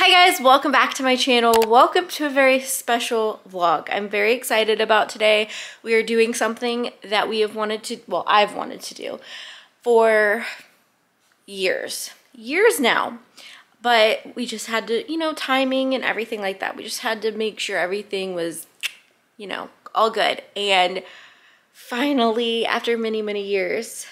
Hi guys, welcome back to my channel. Welcome to a very special vlog. I'm very excited about today. We are doing something that we have wanted to, well, I've wanted to do for years, years now. But we just had to, you know, timing and everything like that. We just had to make sure everything was, you know, all good. And finally, after many, many years,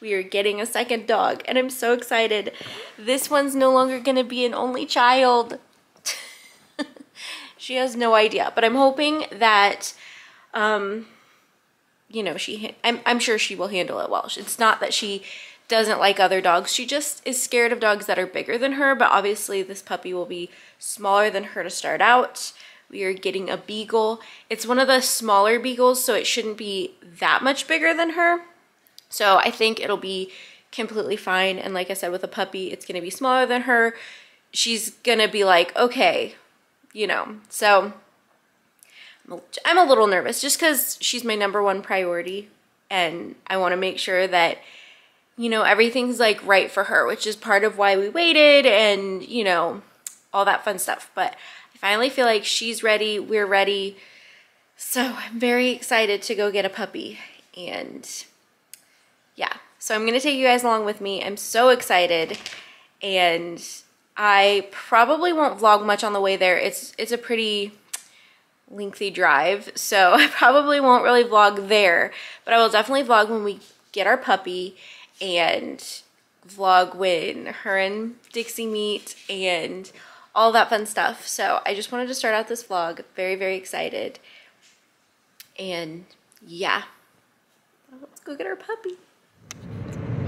we are getting a second dog and I'm so excited. This one's no longer gonna be an only child. she has no idea, but I'm hoping that, um, you know, she, I'm, I'm sure she will handle it well. It's not that she doesn't like other dogs. She just is scared of dogs that are bigger than her, but obviously this puppy will be smaller than her to start out. We are getting a beagle. It's one of the smaller beagles, so it shouldn't be that much bigger than her. So I think it'll be completely fine. And like I said, with a puppy, it's going to be smaller than her. She's going to be like, okay, you know. So I'm a little nervous just because she's my number one priority. And I want to make sure that, you know, everything's like right for her, which is part of why we waited and, you know, all that fun stuff. But I finally feel like she's ready. We're ready. So I'm very excited to go get a puppy. And yeah, so I'm gonna take you guys along with me. I'm so excited and I probably won't vlog much on the way there. It's, it's a pretty lengthy drive, so I probably won't really vlog there, but I will definitely vlog when we get our puppy and vlog when her and Dixie meet and all that fun stuff. So I just wanted to start out this vlog. Very, very excited. And yeah, let's go get our puppy.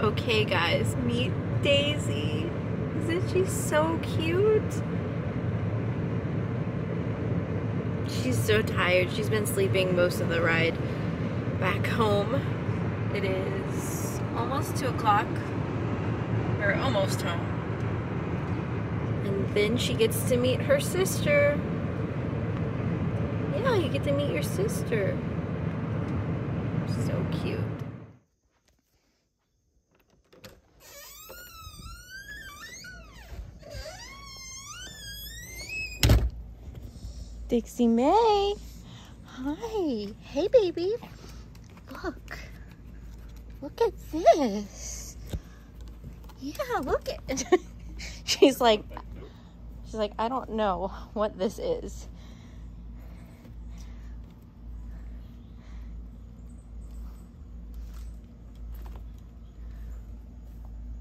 Okay guys, meet Daisy. Isn't she so cute? She's so tired. She's been sleeping most of the ride back home. It is almost 2 o'clock. We're almost home. And then she gets to meet her sister. Yeah, you get to meet your sister. So cute. Dixie May. Hi. Hey, baby. Look. Look at this. Yeah, look at She's like, she's like, I don't know what this is.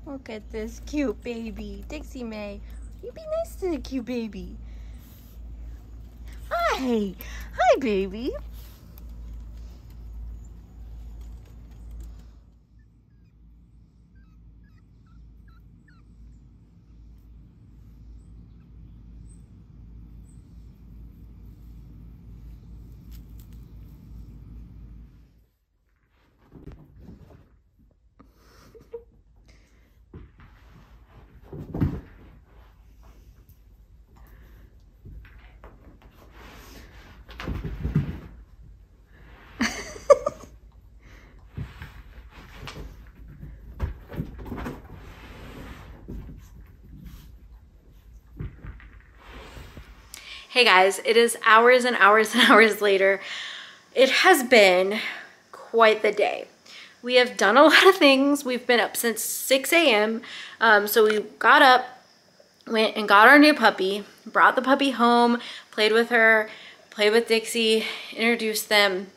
Look at this cute baby. Dixie May. You be nice to the cute baby. Hi. Hi, baby. Hey guys, it is hours and hours and hours later. It has been quite the day. We have done a lot of things. We've been up since 6 a.m. Um, so we got up, went and got our new puppy, brought the puppy home, played with her, played with Dixie, introduced them.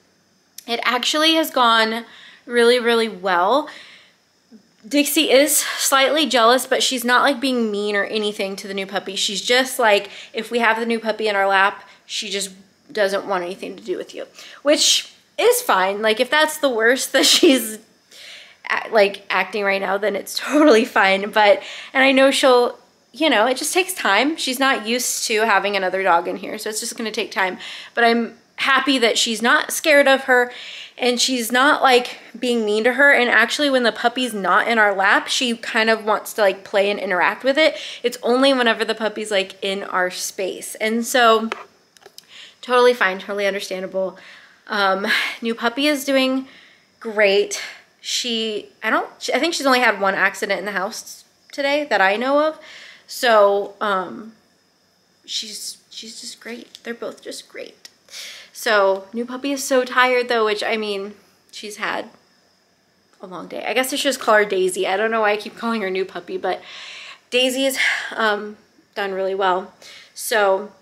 It actually has gone really, really well. Dixie is slightly jealous, but she's not like being mean or anything to the new puppy. She's just like, if we have the new puppy in our lap, she just doesn't want anything to do with you, which is fine. Like if that's the worst that she's like acting right now, then it's totally fine. But, and I know she'll, you know, it just takes time. She's not used to having another dog in here, so it's just gonna take time. But I'm happy that she's not scared of her and she's not like being mean to her. And actually when the puppy's not in our lap she kind of wants to like play and interact with it. It's only whenever the puppy's like in our space. And so totally fine totally understandable. Um, new puppy is doing great. She i don't i think she's only had one accident in the house today that i know of. So, um, she's, she's just great. They're both just great. So new puppy is so tired though, which I mean, she's had a long day. I guess I should just call her Daisy. I don't know why I keep calling her new puppy, but Daisy is um, done really well. So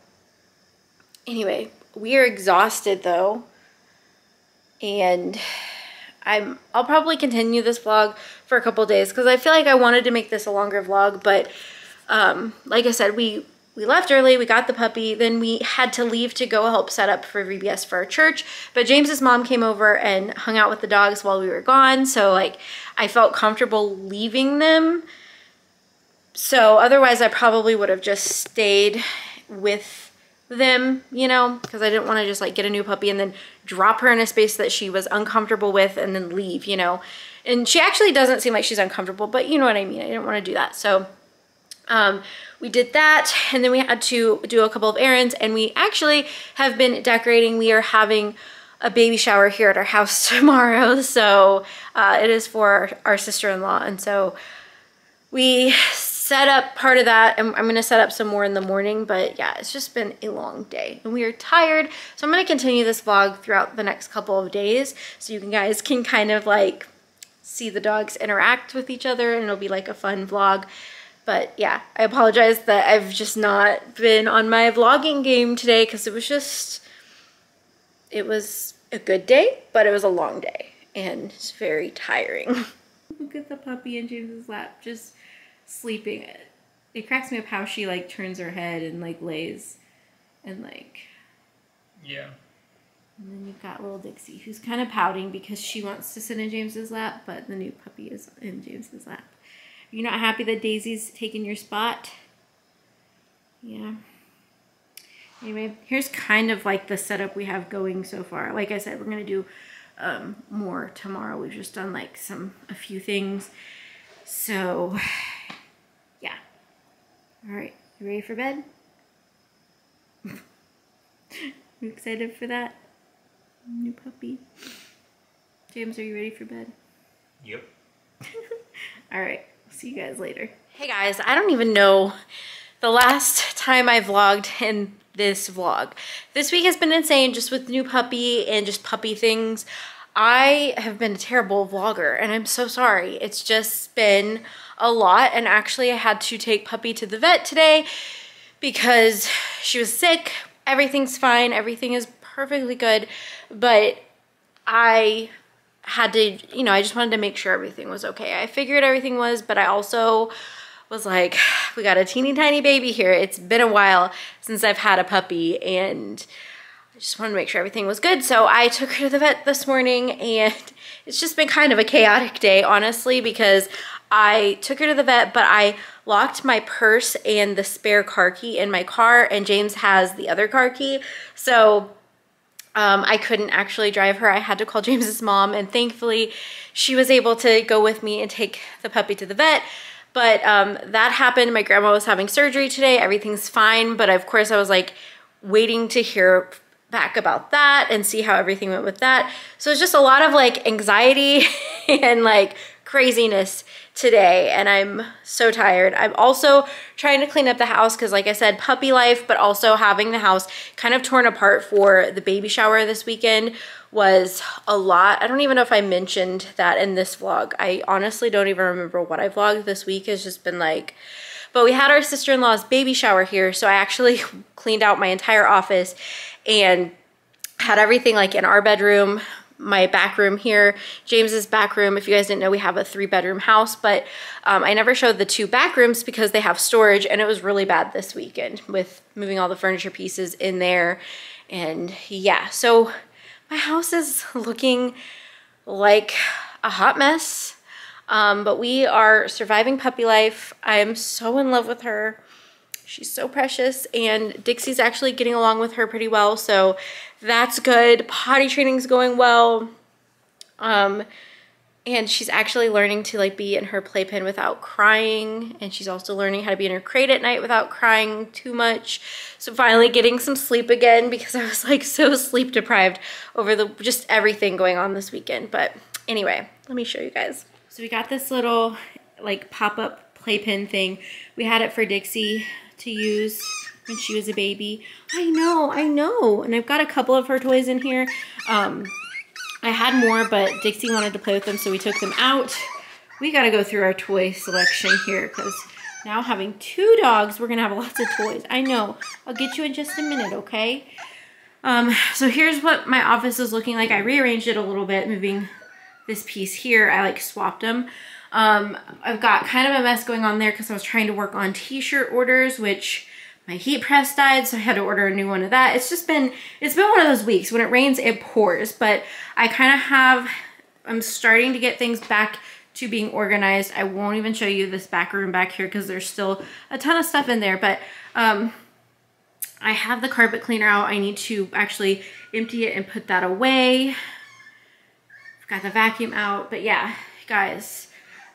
anyway, we are exhausted though. And I'm I'll probably continue this vlog for a couple days because I feel like I wanted to make this a longer vlog, but um, like I said, we we left early, we got the puppy, then we had to leave to go help set up for VBS for our church. But James's mom came over and hung out with the dogs while we were gone. So like I felt comfortable leaving them. So otherwise I probably would have just stayed with them, you know, because I didn't want to just like get a new puppy and then drop her in a space that she was uncomfortable with and then leave, you know. And she actually doesn't seem like she's uncomfortable, but you know what I mean. I didn't want to do that. So um, we did that and then we had to do a couple of errands and we actually have been decorating. We are having a baby shower here at our house tomorrow. So uh, it is for our sister-in-law. And so we set up part of that and I'm gonna set up some more in the morning, but yeah, it's just been a long day and we are tired. So I'm gonna continue this vlog throughout the next couple of days so you guys can kind of like see the dogs interact with each other and it'll be like a fun vlog. But yeah, I apologize that I've just not been on my vlogging game today because it was just, it was a good day, but it was a long day and it's very tiring. Look at the puppy in James's lap, just sleeping. It cracks me up how she like turns her head and like lays and like. Yeah. And then you've got little Dixie who's kind of pouting because she wants to sit in James's lap, but the new puppy is in James's lap. You're not happy that Daisy's taking your spot? Yeah. Anyway, here's kind of like the setup we have going so far. Like I said, we're going to do um, more tomorrow. We've just done like some, a few things. So, yeah. All right, you ready for bed? you excited for that? New puppy. James, are you ready for bed? Yep. All right. See you guys later. Hey guys, I don't even know the last time I vlogged in this vlog. This week has been insane just with new puppy and just puppy things. I have been a terrible vlogger and I'm so sorry. It's just been a lot and actually I had to take puppy to the vet today because she was sick. Everything's fine. Everything is perfectly good. But I had to, you know, I just wanted to make sure everything was okay. I figured everything was, but I also was like, we got a teeny tiny baby here. It's been a while since I've had a puppy and I just wanted to make sure everything was good. So I took her to the vet this morning and it's just been kind of a chaotic day, honestly, because I took her to the vet, but I locked my purse and the spare car key in my car and James has the other car key. So um, I couldn't actually drive her. I had to call James's mom and thankfully she was able to go with me and take the puppy to the vet. But um, that happened. My grandma was having surgery today. Everything's fine. But of course I was like waiting to hear back about that and see how everything went with that. So it's just a lot of like anxiety and like craziness today and I'm so tired. I'm also trying to clean up the house because like I said, puppy life, but also having the house kind of torn apart for the baby shower this weekend was a lot. I don't even know if I mentioned that in this vlog. I honestly don't even remember what I vlogged this week. It's just been like, but we had our sister-in-law's baby shower here. So I actually cleaned out my entire office and had everything like in our bedroom, my back room here, James's back room. If you guys didn't know, we have a three bedroom house, but um, I never showed the two back rooms because they have storage and it was really bad this weekend with moving all the furniture pieces in there. And yeah, so my house is looking like a hot mess. Um, but we are surviving puppy life. I am so in love with her. She's so precious and Dixie's actually getting along with her pretty well. So that's good. Potty training's going well. Um, and she's actually learning to like be in her playpen without crying. And she's also learning how to be in her crate at night without crying too much. So finally getting some sleep again because I was like so sleep deprived over the just everything going on this weekend. But anyway, let me show you guys. So we got this little like pop-up playpen thing. We had it for Dixie to use when she was a baby. I know, I know. And I've got a couple of her toys in here. Um, I had more, but Dixie wanted to play with them, so we took them out. We got to go through our toy selection here because now having two dogs, we're going to have lots of toys. I know. I'll get you in just a minute, okay? Um, so here's what my office is looking like. I rearranged it a little bit, moving this piece here. I like swapped them. Um, I've got kind of a mess going on there because I was trying to work on t-shirt orders, which my heat press died, so I had to order a new one of that. It's just been, it's been one of those weeks. When it rains, it pours, but I kind of have, I'm starting to get things back to being organized. I won't even show you this back room back here because there's still a ton of stuff in there, but um, I have the carpet cleaner out. I need to actually empty it and put that away. I've got the vacuum out, but yeah, guys,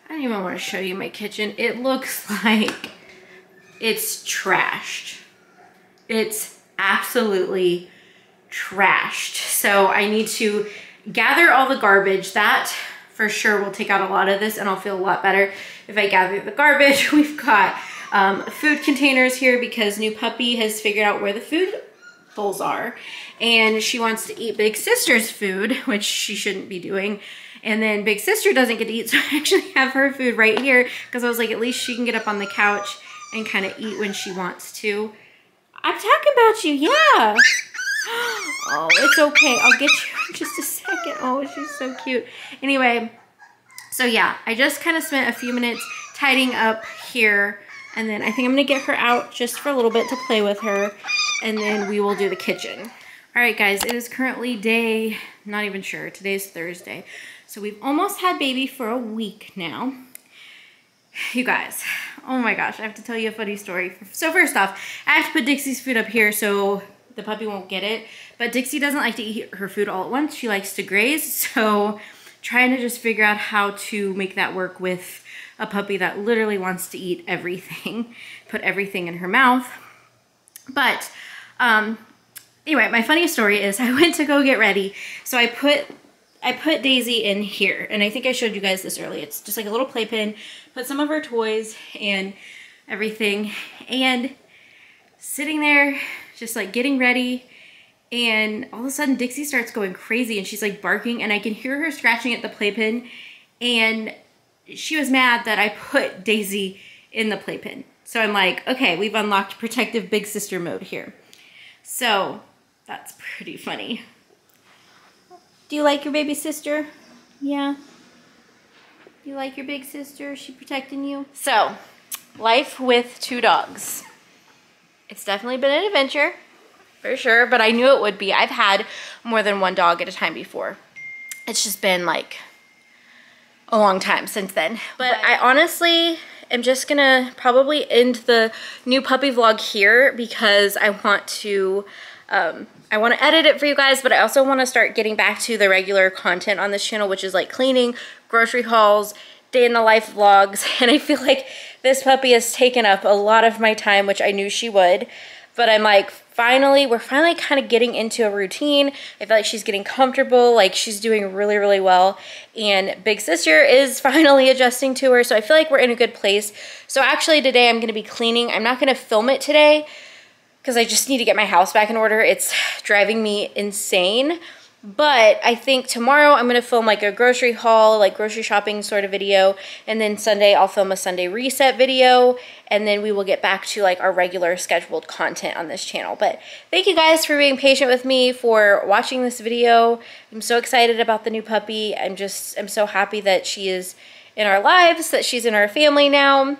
I don't even want to show you my kitchen. It looks like it's trashed. It's absolutely trashed. So I need to gather all the garbage. That for sure will take out a lot of this and I'll feel a lot better if I gather the garbage. We've got um, food containers here because new puppy has figured out where the food bowls are and she wants to eat big sister's food, which she shouldn't be doing. And then big sister doesn't get to eat, so I actually have her food right here because I was like, at least she can get up on the couch and kind of eat when she wants to. I'm talking about you, yeah. Oh, it's okay. I'll get you in just a second. Oh, she's so cute. Anyway, so yeah, I just kind of spent a few minutes tidying up here. And then I think I'm going to get her out just for a little bit to play with her. And then we will do the kitchen. All right, guys, it is currently day, not even sure. Today's Thursday. So we've almost had baby for a week now. You guys, oh my gosh, I have to tell you a funny story. So first off, I have to put Dixie's food up here so the puppy won't get it. But Dixie doesn't like to eat her food all at once. She likes to graze. So trying to just figure out how to make that work with a puppy that literally wants to eat everything, put everything in her mouth. But um, anyway, my funny story is I went to go get ready. So I put I put Daisy in here, and I think I showed you guys this earlier. It's just like a little playpen, put some of her toys and everything, and sitting there, just like getting ready, and all of a sudden Dixie starts going crazy, and she's like barking, and I can hear her scratching at the playpen, and she was mad that I put Daisy in the playpen. So I'm like, okay, we've unlocked protective big sister mode here. So that's pretty funny. Do you like your baby sister? Yeah. You like your big sister? Is she protecting you? So, life with two dogs. It's definitely been an adventure, for sure, but I knew it would be. I've had more than one dog at a time before. It's just been like a long time since then. But I honestly am just gonna probably end the new puppy vlog here because I want to um, I want to edit it for you guys, but I also want to start getting back to the regular content on this channel, which is like cleaning, grocery hauls, day in the life vlogs. And I feel like this puppy has taken up a lot of my time, which I knew she would. But I'm like, finally, we're finally kind of getting into a routine. I feel like she's getting comfortable, like she's doing really, really well. And Big Sister is finally adjusting to her. So I feel like we're in a good place. So actually today I'm going to be cleaning. I'm not going to film it today because I just need to get my house back in order. It's driving me insane. But I think tomorrow I'm going to film like a grocery haul, like grocery shopping sort of video. And then Sunday I'll film a Sunday reset video. And then we will get back to like our regular scheduled content on this channel. But thank you guys for being patient with me, for watching this video. I'm so excited about the new puppy. I'm just, I'm so happy that she is in our lives, that she's in our family now.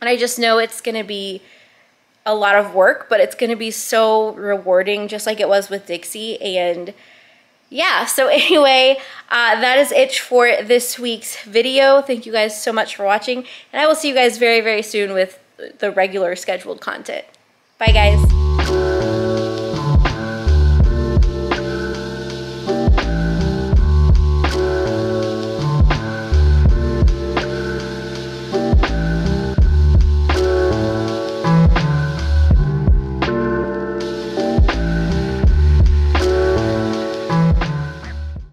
And I just know it's going to be a lot of work, but it's going to be so rewarding, just like it was with Dixie. And yeah, so anyway, uh, that is it for this week's video. Thank you guys so much for watching, and I will see you guys very, very soon with the regular scheduled content. Bye, guys.